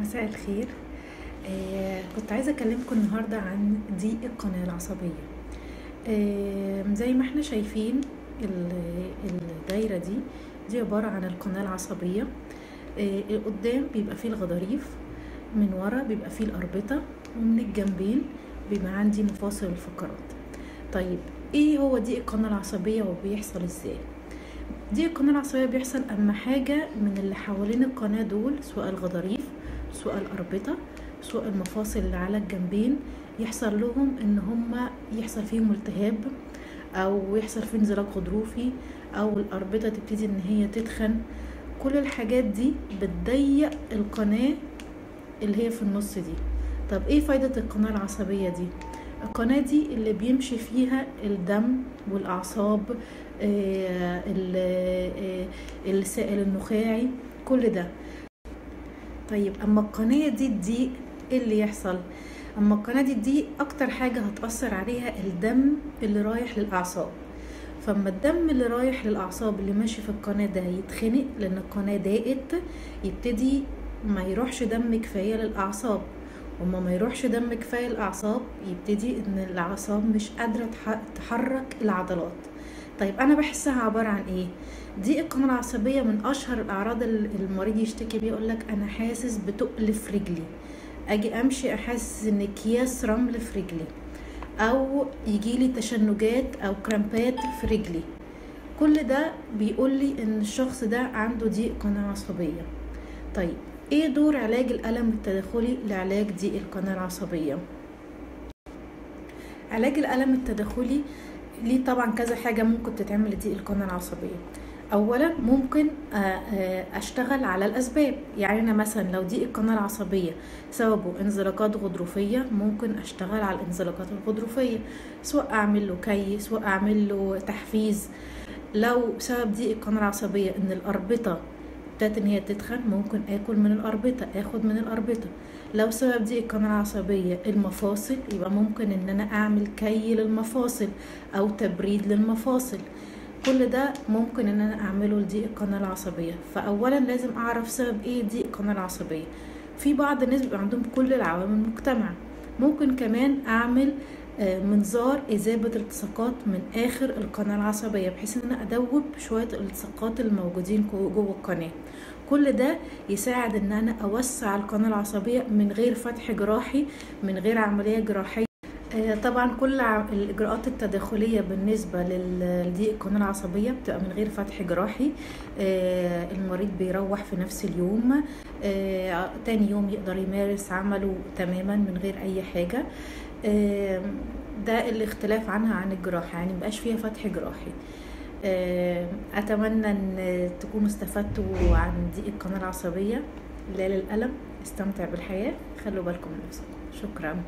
مساء الخير. آه كنت عايزة أكلمكم النهاردة عن ضيق القناة العصبية. آه زي ما إحنا شايفين ال- الدايرة دي دي عبارة عن القناة العصبية. آه قدام بيبقى فيه الغضاريف من ورا بيبقى فيه الأربطة ومن الجنبين بيبقى عندي مفاصل الفقرات. طيب إيه هو ضيق القناة العصبية وبيحصل إزاي؟ ضيق القناة العصبية بيحصل أما حاجة من اللي حوالين القناة دول سواء الغضاريف سواء الأربطة سواء المفاصل اللي على الجنبين يحصل لهم إن هما يحصل فيهم التهاب أو يحصل فيه انزلاق غضروفي أو الأربطة تبتدي إن هي تتخن. كل الحاجات دي بتضيق القناة اللي هي في النص دي. طب إيه فايدة القناة العصبية دي؟ القناة دي اللي بيمشي فيها الدم والأعصاب آه، آه، السائل النخاعي كل ده. طيب أما القناة دي تضيق إيه اللي يحصل؟ أما القناة دي تضيق أكتر حاجة هتأثر عليها الدم اللي رايح للأعصاب. فأما الدم اللي رايح للأعصاب اللي ماشي في القناة ده يتخنق لأن القناة ضاقت يبتدي ما يروحش دم كفاية للأعصاب. وما ما يروحش دم كفاية للأعصاب يبتدي إن الأعصاب مش قادرة تح- تحرك العضلات. طيب أنا بحسها عبارة عن إيه؟ دي القناة العصبية من أشهر الأعراض اللي المريض يشتكي بيه يقولك أنا حاسس بتقل في رجلي. أجي أمشي أحس إن أكياس رمل في رجلي أو يجيلي تشنجات أو كرامبات في رجلي. كل ده بيقولي إن الشخص ده عنده ضيق قناة عصبية. طيب إيه دور علاج الألم التداخلي لعلاج ضيق القناة العصبية علاج الألم التداخلي ليه طبعا كذا حاجة ممكن تتعمل لضيق القناة العصبية. أولا ممكن آه، آه، أشتغل على الأسباب. يعني أنا مثلا لو ضيق القناة العصبية سببه انزلاقات غضروفية ممكن أشتغل على الانزلاقات الغضروفية سواء أعمل له كي سواء أعمل له تحفيز. لو سبب ضيق القناة العصبية إن الأربطة ابتدت إن هي تتخن ممكن آكل من الأربطة آخد من الأربطة. لو سبب ضيق القناه العصبية المفاصل يبقى ممكن إن أنا أعمل كي للمفاصل أو تبريد للمفاصل. كل ده ممكن إن أنا أعمله لضيق القناه العصبية. فاولا لازم أعرف سبب إيه ضيق القناه العصبية. في بعض الناس بيبقى عندهم كل العوامل المجتمع ممكن كمان أعمل منظار إذابة الالتصاقات من آخر القناة العصبية بحيث إن أنا أدوب شوية الالتصاقات الموجودين جو- جوه القناة. كل ده يساعد إن أنا أوسع القناة العصبية من غير فتح جراحي من غير عملية جراحية. آه، طبعا كل التداخلية بالنسبة لل- لضيق القناة العصبية بتبقى من غير فتح جراحي. آه، المريض بيروح في نفس اليوم. آه، تاني يوم يقدر يمارس عمله تماما من غير أي حاجة. آم، ده الاختلاف عنها عن الجراحة يعني مبقاش فيها فتح جراحي. أتمنى أن تكونوا استفدتوا عن ضيق القناة العصبية. لا للألم استمتع بالحياة. خلوا بالكم من نفسكم. شكرا.